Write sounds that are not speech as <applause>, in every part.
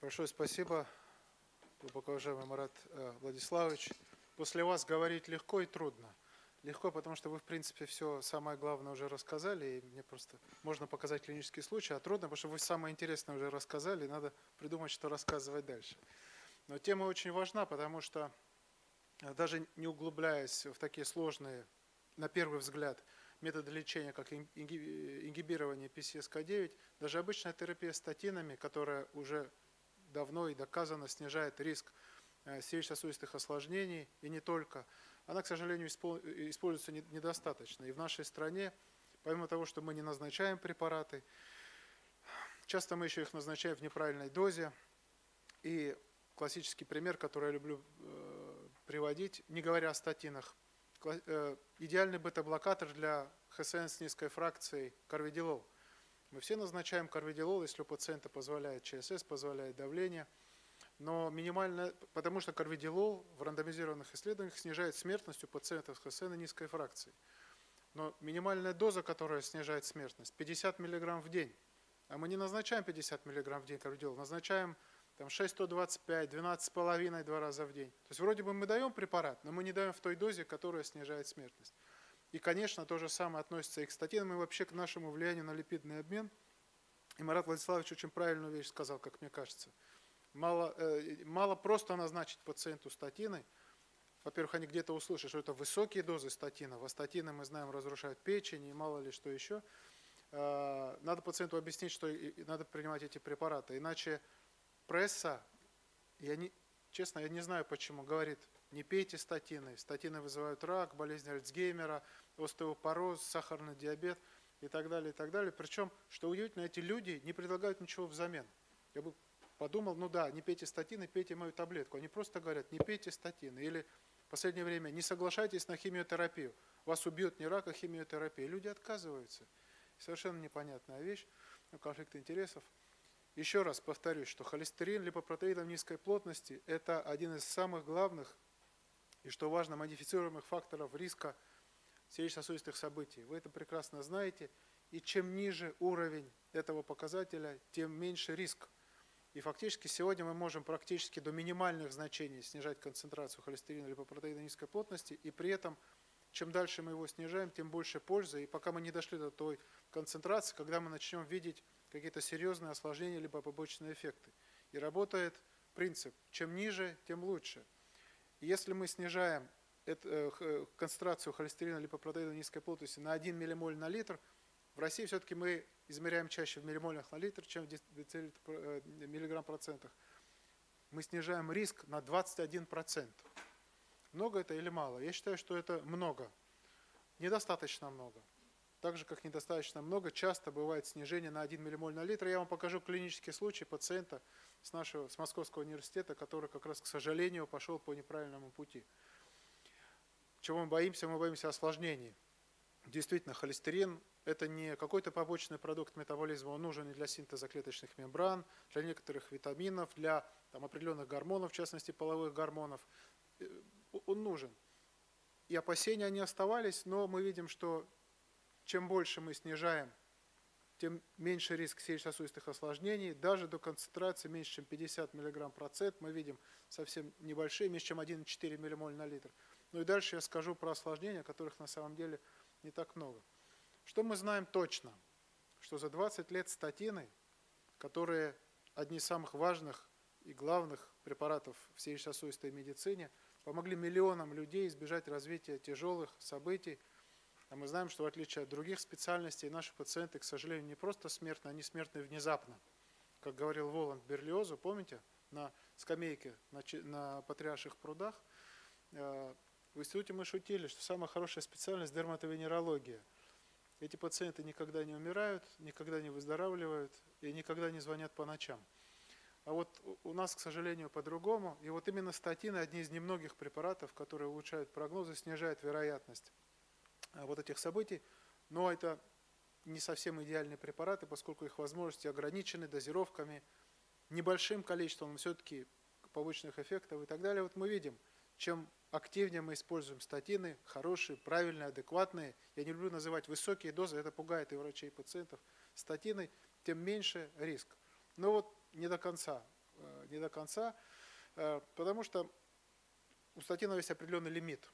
Большое спасибо, глубоко уважаемый Марат э, Владиславович. После вас говорить легко и трудно. Легко, потому что вы, в принципе, все самое главное уже рассказали, и мне просто можно показать клинический случай, а трудно, потому что вы самое интересное уже рассказали, и надо придумать, что рассказывать дальше. Но тема очень важна, потому что э, даже не углубляясь в такие сложные, на первый взгляд, методы лечения, как ингибирование PCSK9, даже обычная терапия статинами, которая уже давно и доказано снижает риск э, сердечно-сосудистых осложнений, и не только, она, к сожалению, используется недостаточно. И в нашей стране, помимо того, что мы не назначаем препараты, часто мы еще их назначаем в неправильной дозе. И классический пример, который я люблю э, приводить, не говоря о статинах, э, идеальный бета-блокатор для ХСН с низкой фракцией карвидилол. Мы все назначаем карвидилол, если у пациента позволяет ЧСС, позволяет давление – но минимальная, потому что карвидилол в рандомизированных исследованиях снижает смертность у пациентов с ХСН низкой фракции. Но минимальная доза, которая снижает смертность, 50 мг в день. А мы не назначаем 50 мг в день карвидилол, назначаем там 625, 12,5 два раза в день. То есть вроде бы мы даем препарат, но мы не даем в той дозе, которая снижает смертность. И, конечно, то же самое относится и к статинам, и вообще к нашему влиянию на липидный обмен. И Марат Владиславович очень правильную вещь сказал, как мне кажется – Мало, э, мало просто назначить пациенту статины. Во-первых, они где-то услышат, что это высокие дозы статинов, а статины, мы знаем, разрушают печень и мало ли что еще. Э, надо пациенту объяснить, что надо принимать эти препараты. Иначе пресса, я не, честно, я не знаю почему, говорит, не пейте статины. Статины вызывают рак, болезнь Альцгеймера, остеопороз, сахарный диабет и так далее, и так далее. Причем, что удивительно, эти люди не предлагают ничего взамен. Я бы подумал, ну да, не пейте статины, пейте мою таблетку. Они просто говорят, не пейте статины. Или в последнее время не соглашайтесь на химиотерапию. Вас убьет не рак, а химиотерапия. люди отказываются. Совершенно непонятная вещь, ну, конфликт интересов. Еще раз повторюсь, что холестерин либо протеинов низкой плотности – это один из самых главных и, что важно, модифицируемых факторов риска сердечно-сосудистых событий. Вы это прекрасно знаете. И чем ниже уровень этого показателя, тем меньше риск и фактически сегодня мы можем практически до минимальных значений снижать концентрацию холестерина либо протеина низкой плотности, и при этом, чем дальше мы его снижаем, тем больше пользы. И пока мы не дошли до той концентрации, когда мы начнем видеть какие-то серьезные осложнения либо побочные эффекты. И работает принцип, чем ниже, тем лучше. Если мы снижаем это, э, концентрацию холестерина либо протеина низкой плотности на 1 ммоль на литр, в России все-таки мы измеряем чаще в миллимолях на литр, чем в э, миллиграмм процентах. Мы снижаем риск на 21%. Много это или мало? Я считаю, что это много. Недостаточно много. Так же, как недостаточно много, часто бывает снижение на 1 миллимоль на литр. Я вам покажу клинический случай пациента с нашего, с Московского университета, который как раз, к сожалению, пошел по неправильному пути. Чего мы боимся? Мы боимся осложнений. Действительно, холестерин это не какой-то побочный продукт метаболизма, он нужен и для синтеза клеточных мембран, для некоторых витаминов, для там, определенных гормонов, в частности половых гормонов. Э, он нужен. И опасения они оставались, но мы видим, что чем больше мы снижаем, тем меньше риск сердечно-сосудистых осложнений. Даже до концентрации меньше, чем 50 мг процент, мы видим совсем небольшие, меньше, чем 1,4 ммоль на литр. Ну и дальше я скажу про осложнения, которых на самом деле не так много. Что мы знаем точно? Что за 20 лет статины, которые одни из самых важных и главных препаратов в сердечно-сосудистой медицине, помогли миллионам людей избежать развития тяжелых событий. А мы знаем, что в отличие от других специальностей, наши пациенты, к сожалению, не просто смертны, они смертны внезапно. Как говорил Воланд Берлиозу, помните, на скамейке на, на Патриарших прудах, э, в институте мы шутили, что самая хорошая специальность – дерматовенерология – эти пациенты никогда не умирают, никогда не выздоравливают и никогда не звонят по ночам. А вот у нас, к сожалению, по-другому. И вот именно статины – одни из немногих препаратов, которые улучшают прогнозы, снижают вероятность вот этих событий. Но это не совсем идеальные препараты, поскольку их возможности ограничены дозировками, небольшим количеством все-таки побочных эффектов и так далее. Вот мы видим, чем активнее мы используем статины, хорошие, правильные, адекватные, я не люблю называть высокие дозы, это пугает и врачей, и пациентов, статины, тем меньше риск. Но вот не до конца. э, не до конца, э, потому что у статина есть определенный лимит.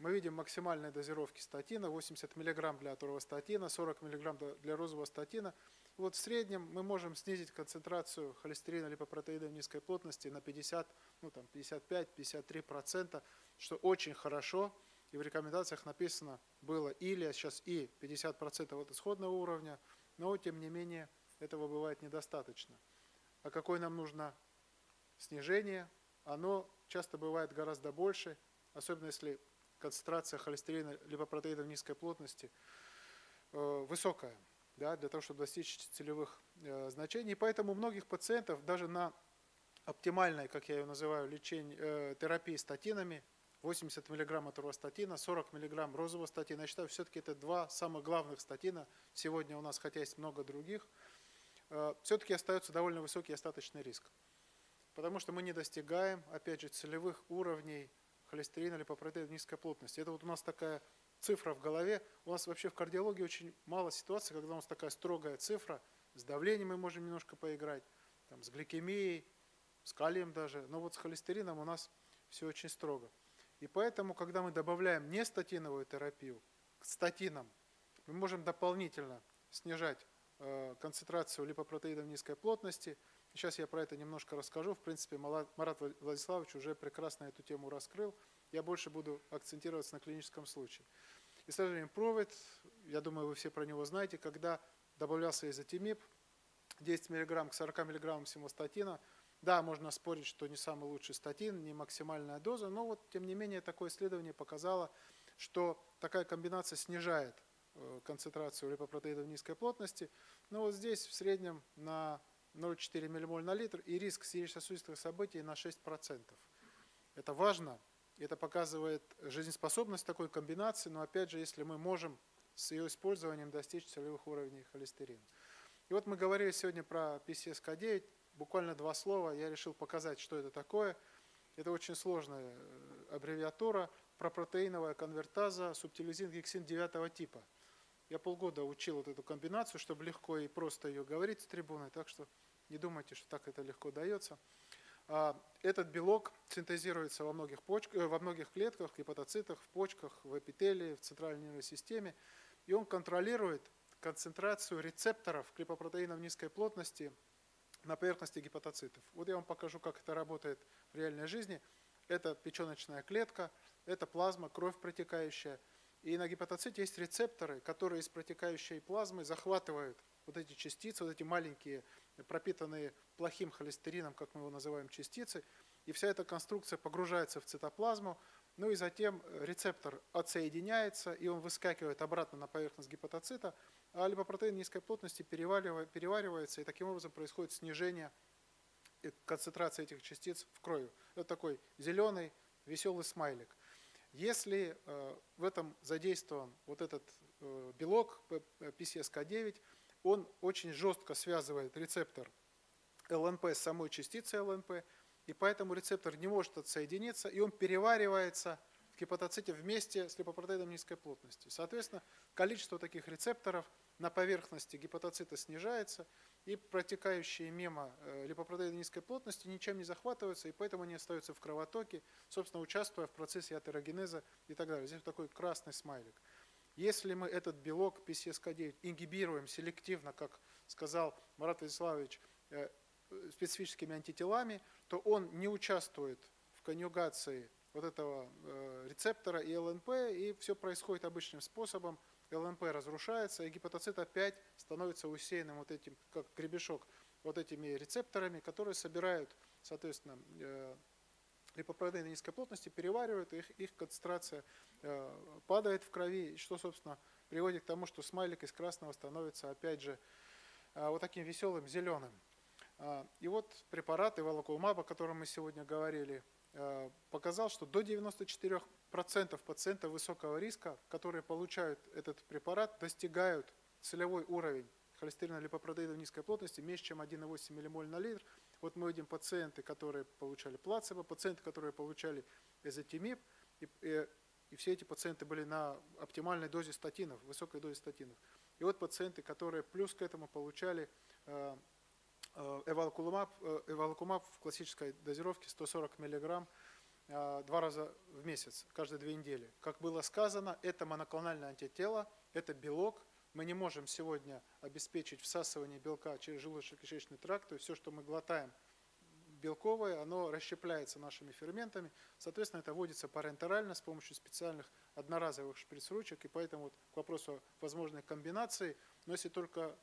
Мы видим максимальные дозировки статина, 80 мг для аторвастатина, 40 мг для розового статина. Вот в среднем мы можем снизить концентрацию холестерина липопротеидов низкой плотности на 50, ну там 55-53%, что очень хорошо. И в рекомендациях написано было или, а сейчас и 50% от исходного уровня, но тем не менее этого бывает недостаточно. А какое нам нужно снижение? Оно часто бывает гораздо больше, особенно если концентрация холестерина либо протеидов низкой плотности э, высокая, да, для того, чтобы достичь целевых э, значений. И поэтому у многих пациентов даже на оптимальной, как я ее называю, лечении, э, терапии статинами, 80 мг аторвастатина, 40 мг розового статина. Я считаю, все-таки это два самых главных статина сегодня у нас, хотя есть много других. Все-таки остается довольно высокий остаточный риск. Потому что мы не достигаем, опять же, целевых уровней холестерина, липопротеин низкой плотности. Это вот у нас такая цифра в голове. У нас вообще в кардиологии очень мало ситуаций, когда у нас такая строгая цифра. С давлением мы можем немножко поиграть, там, с гликемией, с калием даже. Но вот с холестерином у нас все очень строго. И поэтому, когда мы добавляем не статиновую терапию к статинам, мы можем дополнительно снижать э, концентрацию липопротеидов низкой плотности – Сейчас я про это немножко расскажу. В принципе, Марат Владиславович уже прекрасно эту тему раскрыл. Я больше буду акцентироваться на клиническом случае. Исследование Improved, я думаю, вы все про него знаете, когда добавлялся изотимип, 10 мг к 40 мг симвостатина. Да, можно спорить, что не самый лучший статин, не максимальная доза, но вот тем не менее такое исследование показало, что такая комбинация снижает э, концентрацию липопротеидов низкой плотности. Но вот здесь в среднем на 0,4 ммоль на литр и риск сердечно-сосудистых событий на 6%. Это важно, это показывает жизнеспособность такой комбинации, но опять же, если мы можем с ее использованием достичь целевых уровней холестерина. И вот мы говорили сегодня про PCSK9, буквально два слова, я решил показать, что это такое. Это очень сложная э, аббревиатура, пропротеиновая конвертаза субтилизин гексин 9 типа – я полгода учил вот эту комбинацию, чтобы легко и просто ее говорить с трибуны, так что не думайте, что так это легко дается. А, этот белок синтезируется во многих, почках, э, во многих клетках, гепатоцитах, в почках, в эпителии, в центральной нервной системе, и он контролирует концентрацию рецепторов клипопротеинов низкой плотности на поверхности гепатоцитов. Вот я вам покажу, как это работает в реальной жизни. Это печеночная клетка, это плазма, кровь протекающая – и на гепатоците есть рецепторы, которые из протекающей плазмы захватывают вот эти частицы, вот эти маленькие, пропитанные плохим холестерином, как мы его называем, частицы. И вся эта конструкция погружается в цитоплазму, ну и затем рецептор отсоединяется, и он выскакивает обратно на поверхность гепатоцита, а липопротеин низкой плотности переваривается, и таким образом происходит снижение концентрации этих частиц в крови. Это такой зеленый веселый смайлик. Если э, в этом задействован вот этот э, белок PCSK9, он очень жестко связывает рецептор ЛНП с самой частицей ЛНП, и поэтому рецептор не может отсоединиться, и он переваривается в гепатоците вместе с липопротеидом низкой плотности. Соответственно, количество таких рецепторов на поверхности гепатоцита снижается, и протекающие мимо э, липопротеиды низкой плотности ничем не захватываются, и поэтому они остаются в кровотоке, собственно, участвуя в процессе атерогенеза и так далее. Здесь такой красный смайлик. Если мы этот белок PCSK9 ингибируем селективно, как сказал Марат Вячеславович, э, специфическими антителами, то он не участвует в конъюгации вот этого э, рецептора и ЛНП, и все происходит обычным способом. ЛНП разрушается, и гепатоцит опять становится усеянным вот этим, как гребешок, вот этими рецепторами, которые собирают, соответственно, э, липопротеины низкой плотности, переваривают, их, их концентрация э, падает в крови, что, собственно, приводит к тому, что смайлик из красного становится, опять же, э, вот таким веселым зеленым. И вот препарат Ивалокумаб, о котором мы сегодня говорили, Э, показал, что до 94% пациентов высокого риска, которые получают этот препарат, достигают целевой уровень холестерина липопротеидов низкой плотности меньше, чем 1,8 ммоль на литр. Вот мы видим пациенты, которые получали плацебо, пациенты, которые получали эзотимип, и, и, и все эти пациенты были на оптимальной дозе статинов, высокой дозе статинов. И вот пациенты, которые плюс к этому получали э, Э, Эвалокумаб, э, эвалокумаб в классической дозировке 140 мг э, два раза в месяц, каждые две недели. Как было сказано, это моноклональное антитело, это белок. Мы не можем сегодня обеспечить всасывание белка через желудочно-кишечный тракт, то есть все, что мы глотаем белковое, оно расщепляется нашими ферментами. Соответственно, это вводится парентерально с помощью специальных одноразовых шприц-ручек. И поэтому вот к вопросу возможной комбинации, но если только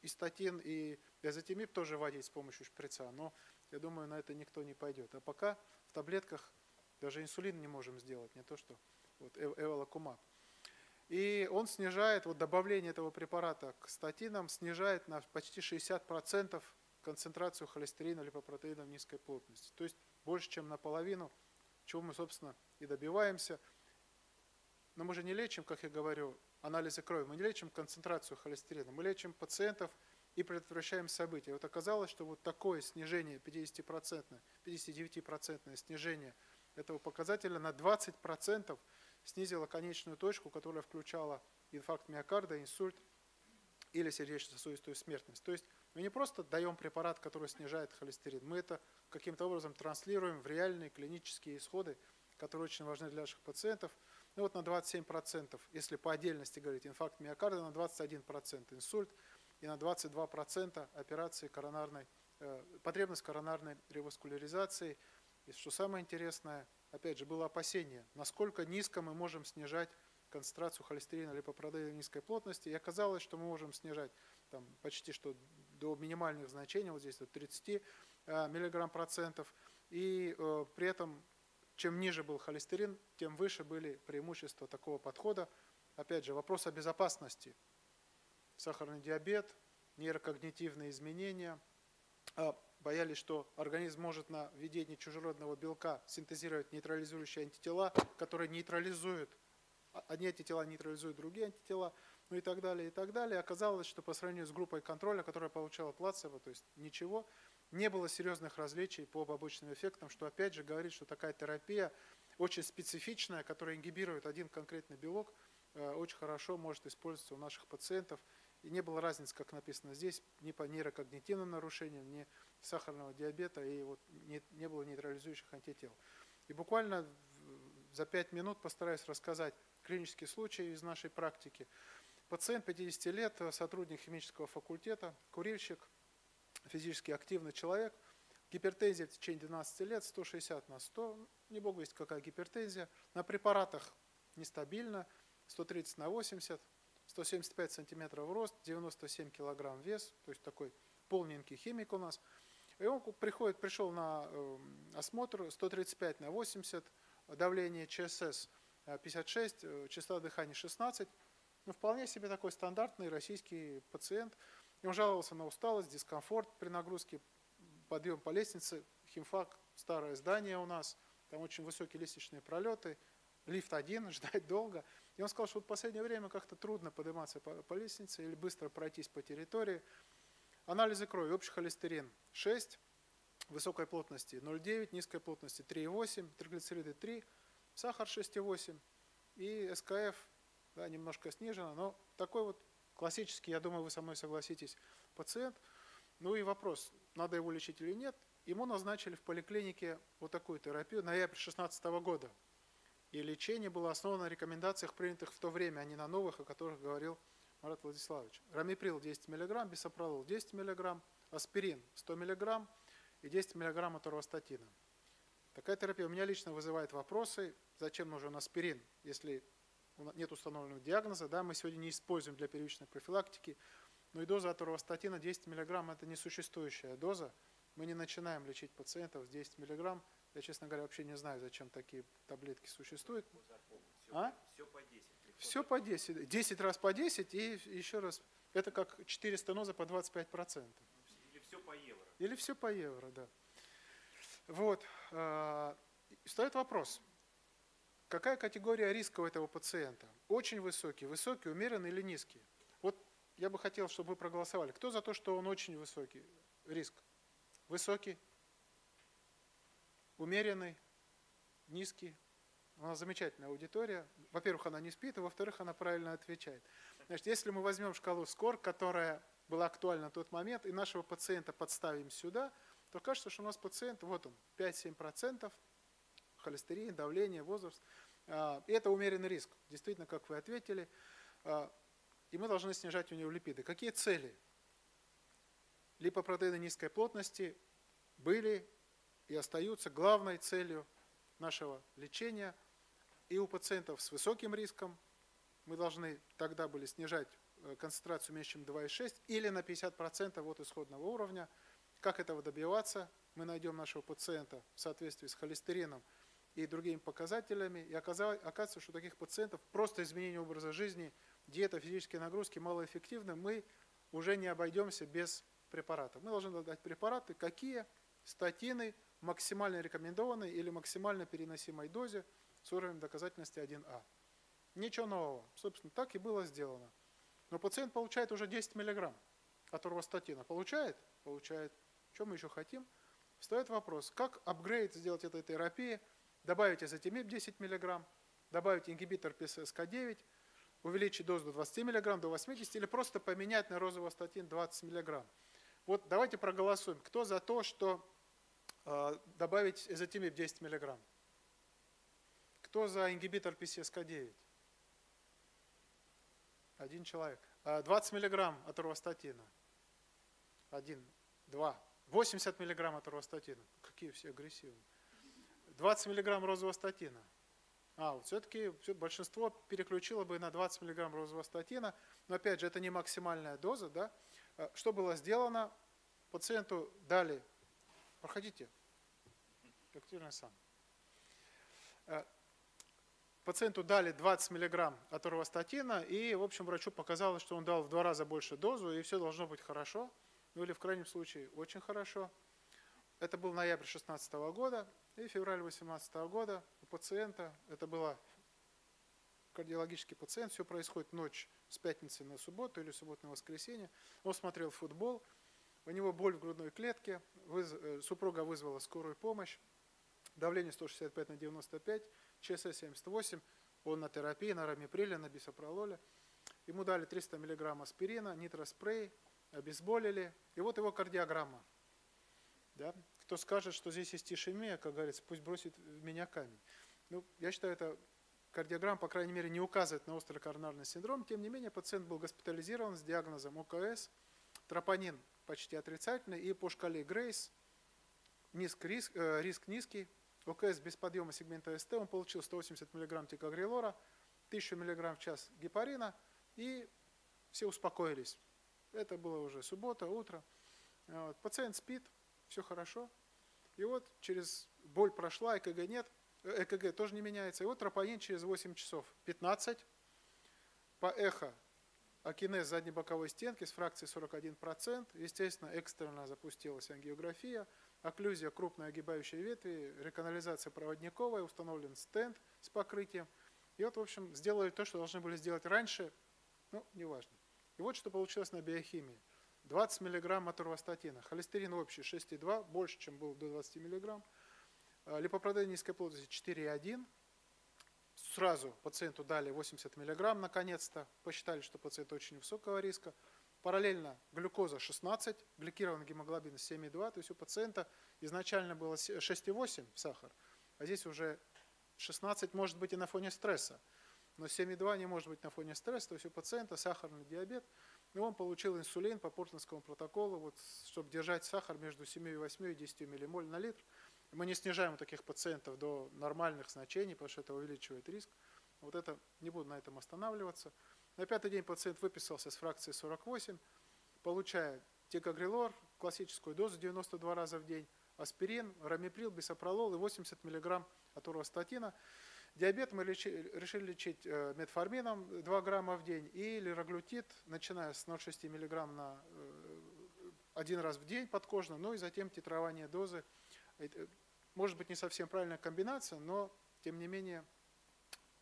и статин, и эзотимиб тоже вводить с помощью шприца, но я думаю, на это никто не пойдет. А пока в таблетках даже инсулин не можем сделать, не то что вот эволокумаб. И он снижает, вот добавление этого препарата к статинам снижает на почти 60% концентрацию холестерина липопротеинов низкой плотности. То есть больше, чем наполовину, чего мы, собственно, и добиваемся. Но мы же не лечим, как я говорю, анализы крови, мы не лечим концентрацию холестерина, мы лечим пациентов и предотвращаем события. Вот оказалось, что вот такое снижение, 50%, 59% снижение этого показателя на 20% снизило конечную точку, которая включала инфаркт миокарда, инсульт или сердечно-сосудистую смертность. То есть мы не просто даем препарат, который снижает холестерин, мы это каким-то образом транслируем в реальные клинические исходы, которые очень важны для наших пациентов. Ну вот на 27%, если по отдельности говорить, инфаркт миокарда, на 21% инсульт и на 22% операции коронарной, э, потребность коронарной реваскуляризации. И что самое интересное, опять же, было опасение, насколько низко мы можем снижать концентрацию холестерина липопротеина низкой плотности. И оказалось, что мы можем снижать там, почти что до минимальных значений, вот здесь до 30 э, миллиграмм процентов. И э, при этом, чем ниже был холестерин, тем выше были преимущества такого подхода. Опять же, вопрос о безопасности. Сахарный диабет, нейрокогнитивные изменения. А, боялись, что организм может на введении чужеродного белка синтезировать нейтрализующие антитела, которые нейтрализуют, а, одни антитела нейтрализуют другие антитела – ну и так далее, и так далее. Оказалось, что по сравнению с группой контроля, которая получала плацебо, то есть ничего, не было серьезных различий по побочным эффектам, что опять же говорит, что такая терапия очень специфичная, которая ингибирует один конкретный белок, э, очень хорошо может использоваться у наших пациентов. И не было разницы, как написано здесь, ни по нейрокогнитивным нарушениям, ни сахарного диабета, и вот не, не было нейтрализующих антител. И буквально за пять минут постараюсь рассказать клинический случай из нашей практики. Пациент 50 лет, сотрудник химического факультета, курильщик, физически активный человек, гипертензия в течение 12 лет, 160 на 100, не богу есть какая гипертензия, на препаратах нестабильно, 130 на 80, 175 сантиметров рост, 97 килограмм вес, то есть такой полненький химик у нас. И он приходит, пришел на эм, осмотр 135 на 80, давление ЧСС 56, э, э, частота дыхания 16, ну, вполне себе такой стандартный российский пациент. И он жаловался на усталость, дискомфорт при нагрузке, подъем по лестнице, химфак, старое здание у нас, там очень высокие лестничные пролеты, лифт один, <laughs> ждать долго. И он сказал, что в последнее время как-то трудно подниматься по, по лестнице или быстро пройтись по территории. Анализы крови, общий холестерин 6, высокой плотности 0,9, низкой плотности 3,8, триглицериды 3, сахар 6,8 и СКФ да, немножко снижена, но такой вот классический, я думаю, вы со мной согласитесь, пациент. Ну и вопрос, надо его лечить или нет. Ему назначили в поликлинике вот такую терапию ноябрь 2016 года. И лечение было основано на рекомендациях, принятых в то время, а не на новых, о которых говорил Марат Владиславович. Рамиприл 10 мг, бисопролол 10 мг, аспирин 100 мг и 10 мг аторвастатина. Такая терапия у меня лично вызывает вопросы, зачем нужен аспирин, если нет установленного диагноза, да, мы сегодня не используем для первичной профилактики, но и доза аторвастатина 10 мг это несуществующая доза. Мы не начинаем лечить пациентов с 10 мг. Я, честно говоря, вообще не знаю, зачем такие таблетки существуют. Все, а? все по 10. Все по 10. 10 раз по 10 и еще раз. Это как 4 стеноза по 25%. Или все по евро. Или все по евро, да. Вот. А, стоит вопрос. Какая категория риска у этого пациента? Очень высокий, высокий, умеренный или низкий? Вот я бы хотел, чтобы вы проголосовали. Кто за то, что он очень высокий риск? Высокий? Умеренный? Низкий? У нас замечательная аудитория. Во-первых, она не спит, а во-вторых, она правильно отвечает. Значит, если мы возьмем шкалу СКОР, которая было актуально на тот момент, и нашего пациента подставим сюда, то кажется, что у нас пациент, вот он, 5-7%, холестерин, давление, возраст. А, И это умеренный риск, действительно, как вы ответили. А, И мы должны снижать у него липиды. Какие цели? Липопротеины низкой плотности были и остаются главной целью нашего лечения. И у пациентов с высоким риском мы должны тогда были снижать э, концентрацию меньше, чем 2,6 или на 50% от исходного уровня. Как этого добиваться? Мы найдем нашего пациента в соответствии с холестерином и другими показателями. И оказывается, что таких пациентов просто изменение образа жизни, диета, физические нагрузки малоэффективны. Мы уже не обойдемся без препаратов. Мы должны дать препараты, какие статины максимально рекомендованной или максимально переносимой дозе с уровнем доказательности 1А. Ничего нового. Собственно, так и было сделано. Но пациент получает уже 10 миллиграмм от орвостатина. Получает? Получает. Что мы еще хотим? Встает вопрос, как апгрейд сделать этой терапии, добавить азотимиб 10 миллиграмм, добавить ингибитор PCSK9, увеличить дозу до 20 миллиграмм, до 80, или просто поменять на розовый статин 20 миллиграмм. Вот давайте проголосуем. Кто за то, что э, добавить эзотимиб 10 миллиграмм? Кто за ингибитор PCSK9? Один человек. А 20 миллиграмм аторвастатина? Один, два. 80 миллиграмм аторвастатина? Какие все агрессивные. 20 миллиграмм розового статина? А, все-таки большинство переключило бы на 20 миллиграмм розового статина, но опять же, это не максимальная доза, да? А Что было сделано? Пациенту дали, проходите, активно сам. А, Пациенту дали 20 миллиграмм аторвастатина, и, в общем, врачу показалось, что он дал в два раза больше дозу, и все должно быть хорошо, ну или в крайнем случае очень хорошо. Это был ноябрь 2016 года, и февраль 2018 года у пациента, это была кардиологический пациент, все происходит ночь с пятницы на субботу или субботу на воскресенье. Он смотрел футбол, у него боль в грудной клетке, выз, э, супруга вызвала скорую помощь, давление 165 на 95, ЧСС 78, он на терапии, на рамиприле, на бисопрололе. Ему дали 300 мг аспирина, нитроспрей, обезболили. И вот его кардиограмма. Да? Кто скажет, что здесь есть ишемия, как говорится, пусть бросит в меня камень. Ну, я считаю, это кардиограмма, по крайней мере, не указывает на острый коронарный синдром. Тем не менее, пациент был госпитализирован с диагнозом ОКС, тропонин почти отрицательный, и по шкале Грейс низк, риск, э, риск низкий, ОКС без подъема сегмента СТ, он получил 180 мг тикогрелора, 1000 мг в час гепарина, и все успокоились. Это было уже суббота, утро. Вот. Пациент спит, все хорошо. И вот через боль прошла, ЭКГ нет, э, ЭКГ тоже не меняется. И вот тропонин через 8 часов 15. По эхо акинез задней боковой стенки с фракцией 41%. Естественно, экстренно запустилась ангиография, окклюзия крупной огибающей ветви, реканализация проводниковая, установлен стенд с покрытием. И вот, в общем, сделали то, что должны были сделать раньше, ну, неважно. И вот что получилось на биохимии. 20 мг аторвастатина. Холестерин общий 6,2, больше, чем был до 20 мг. Липопротеин низкой плотности 4,1. Сразу пациенту дали 80 мг, наконец-то. Посчитали, что пациент очень высокого риска. Параллельно глюкоза 16, гликированный гемоглобин 7,2. То есть у пациента изначально было 6,8 сахар, а здесь уже 16 может быть и на фоне стресса. Но 7,2 не может быть на фоне стресса, то есть у пациента сахарный диабет, и он получил инсулин по портленскому протоколу, вот, чтобы держать сахар между 7,8 и 10 миллимоль на литр. Мы не снижаем у таких пациентов до нормальных значений, потому что это увеличивает риск. Вот это, не буду на этом останавливаться. На пятый день пациент выписался с фракцией 48, получая тикогрелор, классическую дозу 92 раза в день, аспирин, рамиприл, бисопролол и 80 мг аторвастатина. Диабет мы лечи, решили лечить э, метформином 2 грамма в день и лираглютид, начиная с 0,6 мг на э, один раз в день подкожно, ну и затем титрование дозы. Это, может быть не совсем правильная комбинация, но тем не менее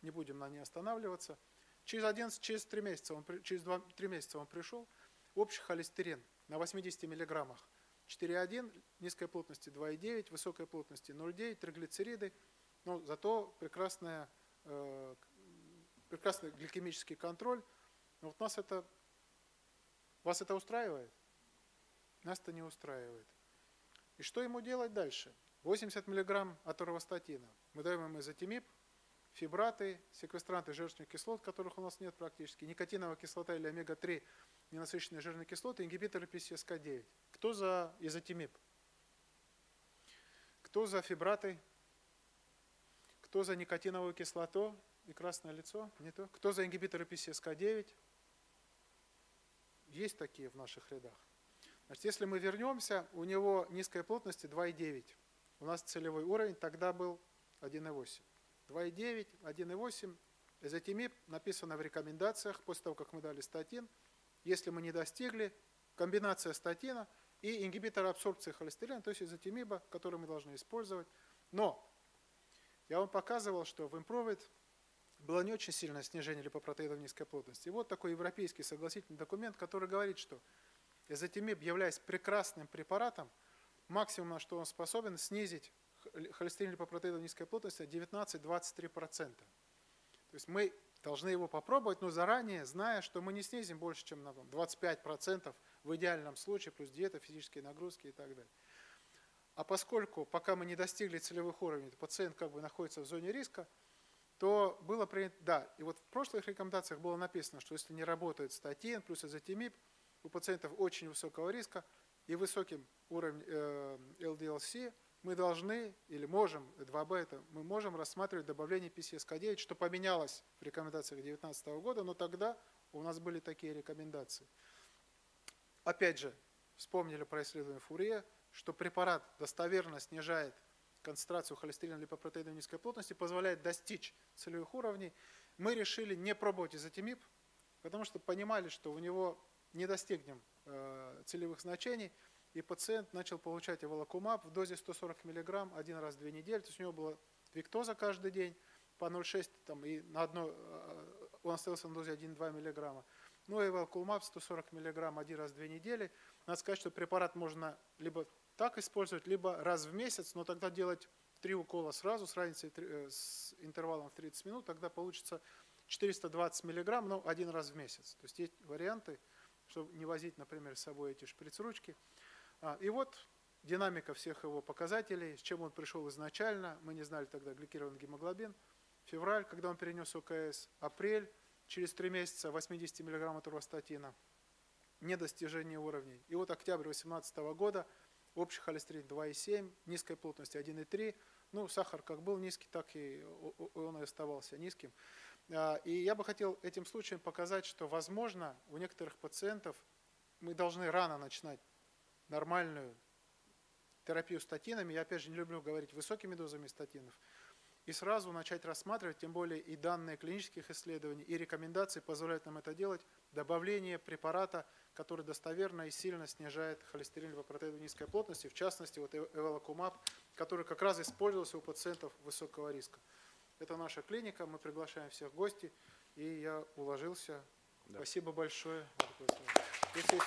не будем на ней останавливаться. Через, 11, через 3 месяца он, через 2, 3 месяца он пришел, общий холестерин на 80 миллиграммах 4,1, низкой плотности 2,9, высокой плотности 0,9, триглицериды, но зато прекрасная, э, прекрасный гликемический контроль. Но вот нас это Вас это устраивает? Нас это не устраивает. И что ему делать дальше? 80 мг аторвастатина. Мы даем ему изотимип, фибраты, секвестранты жирных кислот, которых у нас нет практически, никотиновая кислота или омега-3 ненасыщенные жирные кислоты, ингибиторы PCSK9. Кто за изотимип? Кто за фибраты? Кто за никотиновую кислоту и красное лицо? Не то. Кто за ингибиторы PCSK9? Есть такие в наших рядах. Значит, если мы вернемся, у него низкая плотность 2,9. У нас целевой уровень тогда был 1,8. 2,9, 1,8. Эзотимип написано в рекомендациях после того, как мы дали статин. Если мы не достигли, комбинация статина и ингибитора абсорбции холестерина, то есть изотимиба, который мы должны использовать. Но я вам показывал, что в Improved было не очень сильное снижение липопротеидов низкой плотности. И вот такой европейский согласительный документ, который говорит, что эзотимиб, являясь прекрасным препаратом, максимум, на что он способен, снизить холестерин липопротеидов низкой плотности 19-23%. То есть мы должны его попробовать, но заранее, зная, что мы не снизим больше, чем на 25% в идеальном случае, плюс диета, физические нагрузки и так далее. А поскольку пока мы не достигли целевых уровней, пациент как бы находится в зоне риска, то было принято, да, и вот в прошлых рекомендациях было написано, что если не работает статин плюс изотимип, у пациентов очень высокого риска и высоким уровнем э, LDLC, мы должны или можем, 2B это, мы можем рассматривать добавление PCSK9, что поменялось в рекомендациях 2019 года, но тогда у нас были такие рекомендации. Опять же, вспомнили про исследование Фурье, что препарат достоверно снижает концентрацию холестерина липопротеида низкой плотности, позволяет достичь целевых уровней. Мы решили не пробовать изотимип, потому что понимали, что у него не достигнем э, целевых значений, и пациент начал получать эволокумаб в дозе 140 мг один раз в две недели, то есть у него была виктоза каждый день по 0,6, там, и на одно, э, он остался на дозе 1-2 мг. Ну и эволокумаб 140 мг один раз в две недели. Надо сказать, что препарат можно либо так использовать, либо раз в месяц, но тогда делать три укола сразу с разницей э, с интервалом в 30 минут, тогда получится 420 миллиграмм, но один раз в месяц. То есть есть варианты, чтобы не возить, например, с собой эти шприц-ручки. А, и вот динамика всех его показателей, с чем он пришел изначально, мы не знали тогда гликированный гемоглобин. Февраль, когда он перенес ОКС, апрель, через три месяца 80 мг турвастатина, недостижение уровней. И вот октябрь 2018 года – общий холестерин 2,7, низкой плотности 1,3. Ну, сахар как был низкий, так и он и оставался низким. А, и я бы хотел этим случаем показать, что, возможно, у некоторых пациентов мы должны рано начинать нормальную терапию статинами. Я, опять же, не люблю говорить высокими дозами статинов. И сразу начать рассматривать, тем более и данные клинических исследований, и рекомендации позволяют нам это делать, добавление препарата который достоверно и сильно снижает холестерин липопротеидов низкой плотности, в частности, вот эволокумаб, который как раз использовался у пациентов высокого риска. Это наша клиника, мы приглашаем всех в гости, и я уложился. Да. Спасибо большое. Если